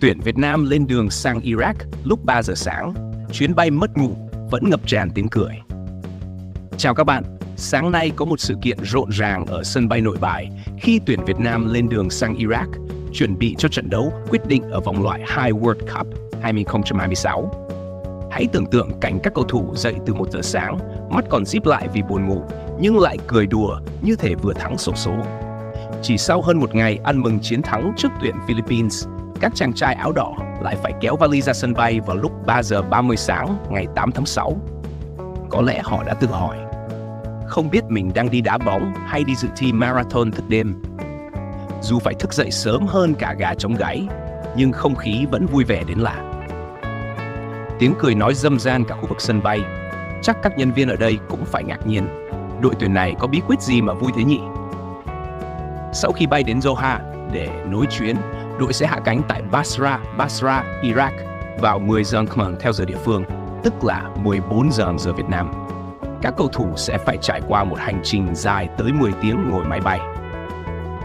Tuyển Việt Nam lên đường sang Iraq lúc 3 giờ sáng, chuyến bay mất ngủ vẫn ngập tràn tiếng cười. Chào các bạn, sáng nay có một sự kiện rộn ràng ở sân bay nội bài khi tuyển Việt Nam lên đường sang Iraq chuẩn bị cho trận đấu quyết định ở vòng loại 2 World Cup 2026. Hãy tưởng tượng cảnh các cầu thủ dậy từ 1 giờ sáng, mắt còn díp lại vì buồn ngủ, nhưng lại cười đùa như thể vừa thắng sổ số. Chỉ sau hơn một ngày ăn mừng chiến thắng trước tuyển Philippines, các chàng trai áo đỏ lại phải kéo vali ra sân bay vào lúc 3 giờ 30 sáng ngày 8 tháng 6. Có lẽ họ đã tự hỏi, không biết mình đang đi đá bóng hay đi dự thi marathon thức đêm. Dù phải thức dậy sớm hơn cả gà trống gáy, nhưng không khí vẫn vui vẻ đến lạ. Tiếng cười nói dâm gian cả khu vực sân bay. Chắc các nhân viên ở đây cũng phải ngạc nhiên. Đội tuyển này có bí quyết gì mà vui thế nhỉ? Sau khi bay đến Doha để nối chuyến, đội sẽ hạ cánh tại Basra, Basra, Iraq vào 10 giờ Khmer theo giờ địa phương, tức là 14 giờ giờ Việt Nam. Các cầu thủ sẽ phải trải qua một hành trình dài tới 10 tiếng ngồi máy bay.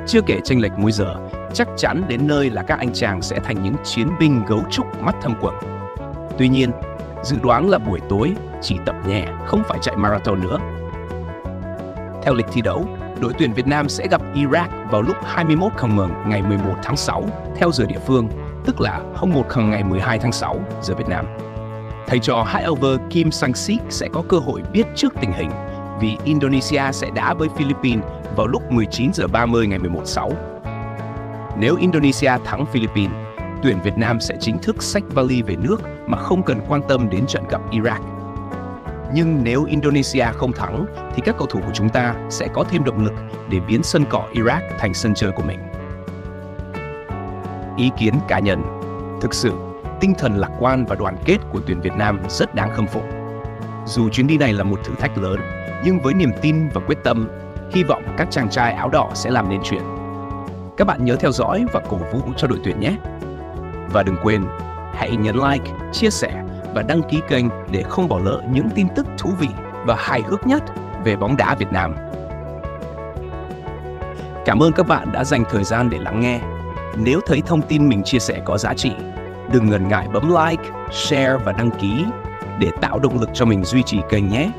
Chưa kể chênh lệch múi giờ, chắc chắn đến nơi là các anh chàng sẽ thành những chiến binh gấu trúc mắt thâm quầng. Tuy nhiên, dự đoán là buổi tối chỉ tập nhẹ, không phải chạy marathon nữa. Theo lịch thi đấu, đội tuyển Việt Nam sẽ gặp Iraq vào lúc 21 giờ ngày 11 tháng 6 theo giờ địa phương, tức là 01 h ngày 12 tháng 6 giờ Việt Nam. Thầy trò high over Kim Sang-sik sẽ có cơ hội biết trước tình hình vì Indonesia sẽ đá với Philippines vào lúc 19 giờ 30 ngày 11 6. Nếu Indonesia thắng Philippines, tuyển Việt Nam sẽ chính thức xách vali về nước mà không cần quan tâm đến trận gặp Iraq. Nhưng nếu Indonesia không thắng thì các cầu thủ của chúng ta sẽ có thêm động lực để biến sân cỏ Iraq thành sân chơi của mình. Ý kiến cá nhân Thực sự, tinh thần lạc quan và đoàn kết của tuyển Việt Nam rất đáng khâm phục. Dù chuyến đi này là một thử thách lớn, nhưng với niềm tin và quyết tâm, hy vọng các chàng trai áo đỏ sẽ làm nên chuyện. Các bạn nhớ theo dõi và cổ vũ cho đội tuyển nhé. Và đừng quên, hãy nhấn like, chia sẻ và đăng ký kênh để không bỏ lỡ những tin tức thú vị và hài hước nhất về bóng đá Việt Nam. Cảm ơn các bạn đã dành thời gian để lắng nghe. Nếu thấy thông tin mình chia sẻ có giá trị, đừng ngần ngại bấm like, share và đăng ký để tạo động lực cho mình duy trì kênh nhé.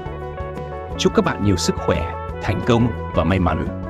Chúc các bạn nhiều sức khỏe, thành công và may mắn.